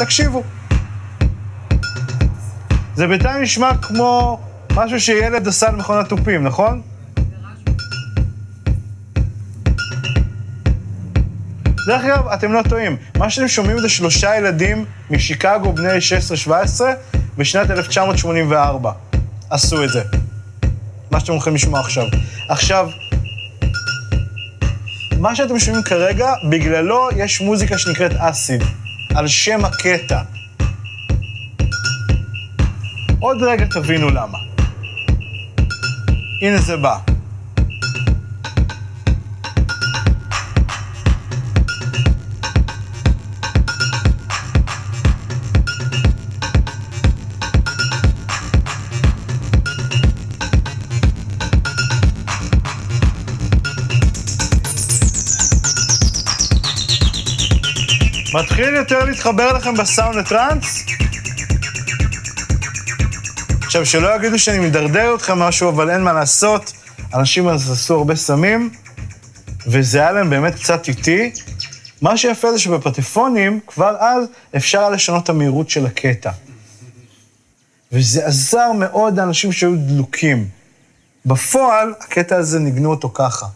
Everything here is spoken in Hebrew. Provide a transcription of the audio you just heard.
תקשיבו. זה בינתיים נשמע כמו משהו שילד עשה על מכונת תופים, נכון? דרך אגב, אתם לא טועים. מה שאתם שומעים זה שלושה ילדים משיקגו, בני 16-17, בשנת 1984. עשו את זה. מה שאתם הולכים לשמוע עכשיו. עכשיו, מה שאתם שומעים כרגע, בגללו יש מוזיקה שנקראת אסיד, על שם הקטע. עוד רגע תבינו למה. הנה זה בא. מתחיל יותר להתחבר לכם בסאונד לטראנס? עכשיו, שלא יגידו שאני מדרדר אתכם משהו, אבל אין מה לעשות. אנשים אז עשו הרבה סמים, וזה היה להם באמת קצת איטי. מה שיפה זה שבפטפונים, כבר אז אפשר היה לשנות את המהירות של הקטע. וזה עזר מאוד לאנשים שהיו דלוקים. בפועל, הקטע הזה ניגנו אותו ככה.